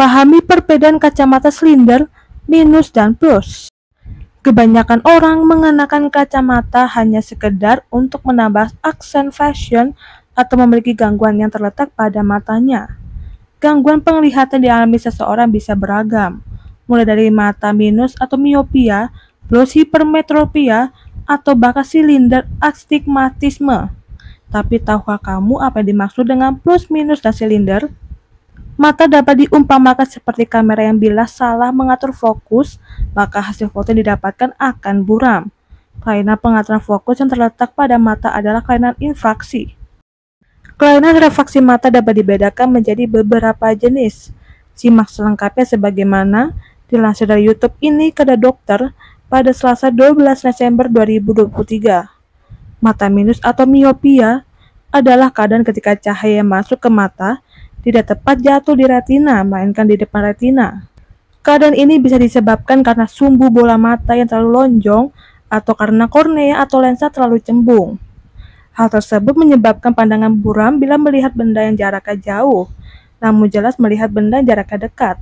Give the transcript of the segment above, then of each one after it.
Pahami perbedaan kacamata silinder, minus, dan plus. Kebanyakan orang mengenakan kacamata hanya sekedar untuk menambah aksen fashion atau memiliki gangguan yang terletak pada matanya. Gangguan penglihatan dialami seseorang bisa beragam, mulai dari mata minus atau miopia, plus hipermetropia, atau bahkan silinder astigmatisme. Tapi tahukah kamu apa yang dimaksud dengan plus, minus, dan silinder? Mata dapat diumpamakan seperti kamera yang bila salah mengatur fokus, maka hasil foto yang didapatkan akan buram. Kelainan pengaturan fokus yang terletak pada mata adalah kelainan infraksi. Kelainan refraksi mata dapat dibedakan menjadi beberapa jenis. Simak selengkapnya sebagaimana dilansir dari YouTube ini kepada dokter pada Selasa 12 Desember 2023. Mata minus atau miopia adalah keadaan ketika cahaya masuk ke mata tidak tepat jatuh di retina, melainkan di depan retina. Keadaan ini bisa disebabkan karena sumbu bola mata yang terlalu lonjong atau karena kornea atau lensa terlalu cembung. Hal tersebut menyebabkan pandangan buram bila melihat benda yang jaraknya jauh, namun jelas melihat benda yang jaraknya dekat.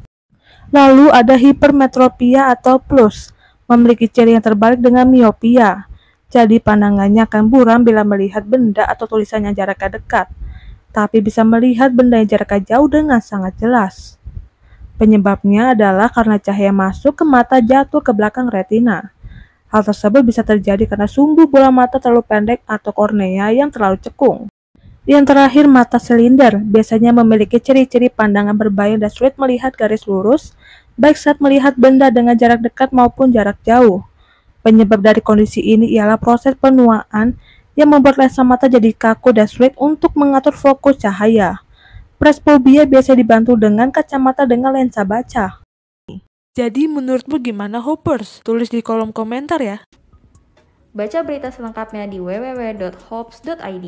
Lalu ada hipermetropia atau plus, memiliki ciri yang terbalik dengan miopia. Jadi pandangannya akan buram bila melihat benda atau tulisan yang jaraknya dekat, tapi bisa melihat benda yang jaraknya jauh dengan sangat jelas. Penyebabnya adalah karena cahaya masuk ke mata jatuh ke belakang retina. Hal tersebut bisa terjadi karena sumbu bola mata terlalu pendek atau kornea yang terlalu cekung. Yang terakhir, mata silinder biasanya memiliki ciri-ciri pandangan berbayang dan sulit melihat garis lurus, baik saat melihat benda dengan jarak dekat maupun jarak jauh. Penyebab dari kondisi ini ialah proses penuaan yang membuat lensa mata jadi kaku dan sulit untuk mengatur fokus cahaya. Presbobia biasa dibantu dengan kacamata dengan lensa baca. Jadi menurutmu gimana Hoppers? Tulis di kolom komentar ya. Baca berita selengkapnya di www.hops.id.